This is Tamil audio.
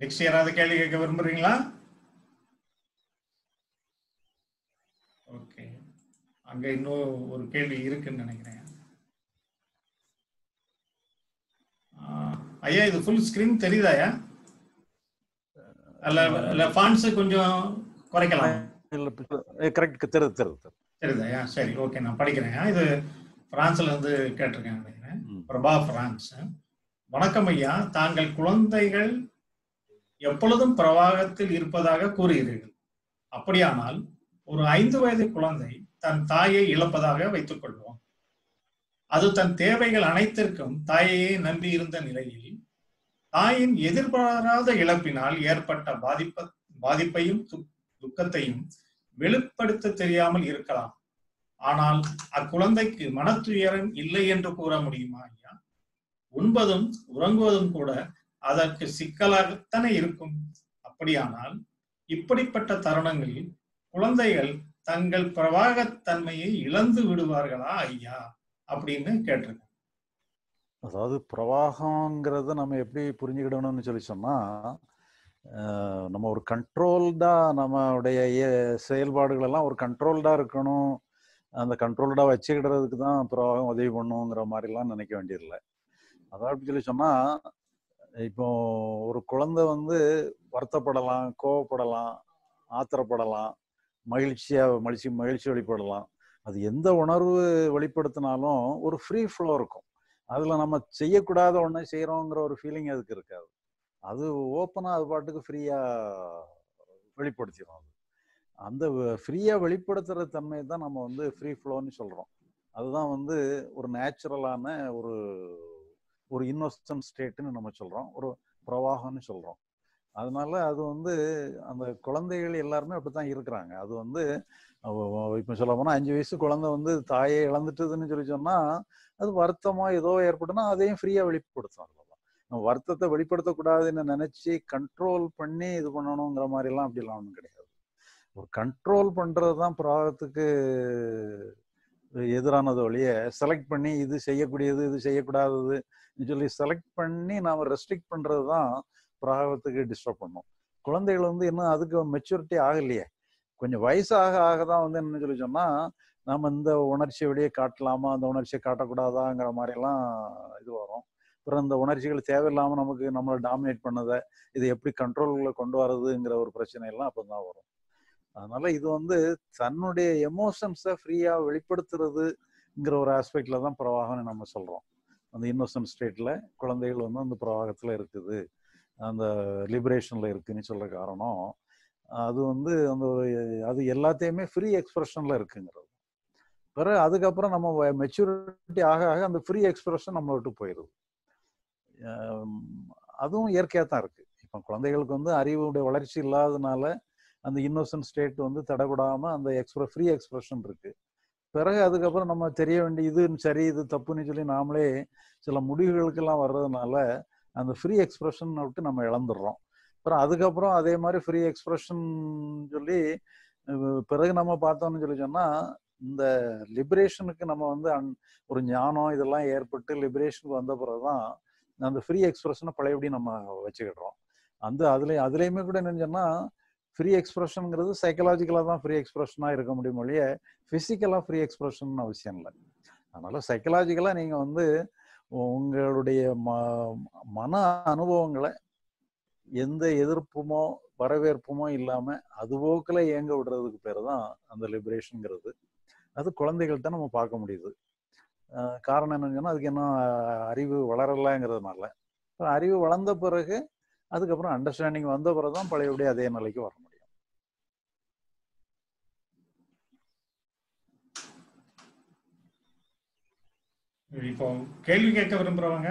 நெக்ஸ்ட் யாராவது கேள்வி கேட்க விரும்புறீங்களா? ஓகே அங்க இன்னும் ஒரு கேள்வி இருக்குன்னு நினைக்கிறேன். ஐயா இது ஃபுல் ஸ்கிரீன் தெரியுதாயா அல்ல இல்ல ஃபான்ஸ் கொஞ்சம் குறைக்கலாம். கரெக்ட் தெரியுது தெரியுது. தெரியுதாயா சரி ஓகே நான் படிக்கிறேன் இது பிரான்ஸ்ல இருந்து கேட்டிருக்கேன் நினைக்கிறேன். பிரபா பிரான்ஸ். வணக்கம் ஐயா. தாங்கள் குழந்தைகள் எப்பொழுதும் பிரவாகத்தில் இருப்பதாக கூறுகிறீர்கள். அப்படியானால் ஒரு ஐந்து வயது குழந்தை தன் தாயை இழப்பதாக வைத்துக் கொள்வோம். அது தன் தேவைகள் அனைத்திற்கும் தாயையே நம்பி இருந்த நிலையில் தாயின் எதிர்பாராத இழப்பினால் ஏற்பட்ட பாதிப்ப பாதிப்பையும் துக்- துக்கத்தையும் வெளிப்படுத்த தெரியாமல் இருக்கலாம். ஆனால் அக்குழந்தைக்கு மனத்துயரம் இல்லை என்று கூற முடியுமா ஐயா? உண்பதும் உறங்குவதும் கூட அதற்கு சிக்கலாகத்தானே இருக்கும்? அப்படியானால் இப்படிப்பட்ட தருணங்களில் குழந்தைகள் தங்கள் பிரவாகத்தன்மையை இழந்து விடுவார்களா ஐயா? அப்படின்னு கேட்டிருக்கேன் அதாவது பிரவாகங்கிறத நம்ம எப்படி புரிஞ்சுக்கிடணும்னு சொல்லி சொன்னா நம்ம ஒரு கண்ட்ரோல்டா நம்மளுடைய செயல்பாடுகள் எல்லாம் ஒரு கண்ட்ரோல்டா இருக்கணும். அந்த கண்ட்ரோல்டா வச்சுக்கிடுறதுக்கு தான் பிரவாகம் உதவி பண்ணுங்கிற மாதிரிலாம் நினைக்க வேண்டியதில்லை. அதாவது சொல்லி சொன்னா இப்போ ஒரு குழந்தை வந்து வருத்தப்படலாம் கோவப்படலாம் ஆத்திரப்படலாம் மகிழ்ச்சியா மகிழ்ச்சி மகிழ்ச்சி வெளிப்படலாம். அது எந்த உணர்வு வெளிப்படுத்தினாலும் ஒரு ஃப்ரீ ஃப்ளோ இருக்கும். அதுல நம்ம செய்யக்கூடாத ஒண்ணு செய்யறோங்கிற ஒரு ஃபீலிங் அதுக்கு இருக்காது. அது ஓப்பனா அது பாட்டுக்கு ஃப்ரீயா வெளிப்படுத்திடும் அது. அந்த ஃப்ரீயா வெளிப்படுத்துற தன்மையை தான் நம்ம வந்து ஃப்ரீ ஃப்ளோன்னு சொல்றோம். அதுதான் வந்து ஒரு நேச்சுரலான ஒரு ஒரு இன்னோசன்ட் ஸ்டேட்டுன்னு நம்ம சொல்கிறோம் ஒரு பிரவாகம்னு சொல்கிறோம் அதனால அது வந்து அந்த குழந்தைகள் எல்லாருமே அப்படித்தான் இருக்கிறாங்க. அது வந்து இப்போ சொல்ல போனால் அஞ்சு வயசு குழந்தை வந்து தாயை இழந்துட்டுதுன்னு சொல்லி சொன்னால் அது வருத்தமாக ஏதோ ஏற்பட்டுனா அதையும் ஃப்ரீயாக வெளிப்படுத்தும் அவ்வளவுதான். நம்ம வருத்தத்தை வெளிப்படுத்தக்கூடாதுன்னு நினச்சி கண்ட்ரோல் பண்ணி இது பண்ணணுங்கிற மாதிரிலாம் அப்படிலாம் ஒன்றும் கிடையாது. ஒரு கண்ட்ரோல் பண்ணுறது தான் பிராகத்துக்கு எதிரானது ஒழிய செலக்ட் பண்ணி இது செய்யக்கூடியது இது செய்யக்கூடாதது சொல்லி செலக்ட் பண்ணி நாம ரெஸ்ட்ரிக்ட் பண்றது தான் பிராகத்துக்கு டிஸ்டர்ப் பண்ணும். குழந்தைகள் வந்து இன்னும் அதுக்கு மெச்சூரிட்டி ஆகலையே. கொஞ்சம் வயசாக ஆக தான் வந்து என்ன சொல்லி சொன்னா நம்ம இந்த உணர்ச்சியை வெளியே காட்டலாமா? அந்த உணர்ச்சியை காட்டக்கூடாதாங்கிற மாதிரி எல்லாம் இது வரும். அப்புறம் இந்த உணர்ச்சிகள் தேவையில்லாமல் நமக்கு நம்மளை டாமினேட் பண்ணதை இது எப்படி கண்ட்ரோல்ல கொண்டு வர்றதுங்கிற ஒரு பிரச்சனை எல்லாம் அப்பதான் வரும். அதனால இது வந்து தன்னுடைய எமோஷன்ஸை ஃப்ரீயா வெளிப்படுத்துறதுங்கிற ஒரு ஆஸ்பெக்ட்ல தான் பிரவாகம்னு நம்ம சொல்றோம். அந்த இன்னோசன்ட் ஸ்டேட்ல குழந்தைகள் வந்து அந்த பிரவாகத்துல இருக்குது. அந்த லிபரேஷன்ல இருக்குன்னு சொல்ற காரணம். அது வந்து அந்த ஒரு அது எல்லாத்தையுமே ஃப்ரீ எக்ஸ்பிரஷன்ல இருக்குங்கிறது. பிறகு அதுக்கப்புறம் நம்ம மெச்சூரிட்டி ஆக ஆக அந்த ஃப்ரீ எக்ஸ்பிரஷன் நம்ம விட்டு போயிடுது. அதுவும் இயற்கையாக தான் இருக்குது இப்போ குழந்தைகளுக்கு வந்து அறிவுடைய வளர்ச்சி இல்லாததுனால அந்த இன்னோசன்ட் ஸ்டேட் வந்து தடைபடாமல் அந்த எக்ஸ்பிர ஃப்ரீ எக்ஸ்பிரஷன் இருக்கு. பிறகு அதுக்கப்புறம் நம்ம தெரிய வேண்டிய இது சரி இது தப்புன்னு சொல்லி நாமளே சில முடிவுகளுக்கெல்லாம் வர்றதுனால அந்த ஃப்ரீ எக்ஸ்பிரஷன் விட்டு நம்ம இழந்துடுறோம். அப்புறம் அதுக்கப்புறம் அதே மாதிரி ஃப்ரீ எக்ஸ்பிரஷன் சொல்லி பிறகு நம்ம பார்த்தோம்னு சொல்லி சொன்னால் இந்த லிபரேஷனுக்கு நம்ம வந்து ஒரு ஞானம் இதெல்லாம் ஏற்பட்டு லிபரேஷனுக்கு வந்த பிறகு தான் அந்த ஃப்ரீ எக்ஸ்பிரஷனை பழையபடி நம்ம வச்சுக்கிடுறோம். அந்த அதுல அதுலேயுமே கூட என்னன்னு சொன்னால் ஃப்ரீ எக்ஸ்பிரஷனுங்கிறது சைக்கலாஜிக்கலாக தான் ஃப்ரீ எக்ஸ்பிரஷனாக இருக்க முடியும் ஒழிய ஃபிசிக்கலாக ஃப்ரீ எக்ஸ்பிரஷன் அவசியம் இல்லை. அதனால் சைக்கலாஜிக்கலாக நீங்கள் வந்து உங்களுடைய ம மன அனுபவங்களை எந்த எதிர்ப்புமோ வரவேற்புமோ இல்லாமல் அதுபோக்கில் இயங்க விடுறதுக்கு பேர் தான் அந்த லிபரேஷனுங்கிறது அது குழந்தைகள்கிட்ட நம்ம பார்க்க முடியுது. காரணம் என்னன்னு சொன்னால் அதுக்கு இன்னும் அறிவு வளரலைங்கிறதுனால. அறிவு வளர்ந்த பிறகு அதுக்கப்புறம் அண்டர்ஸ்டாண்டிங் வந்த பிறகு தான் பழையபடியே அதே நிலைக்கு வர முடியும். இப்போ கேள்வி கேட்க விரும்புறவங்க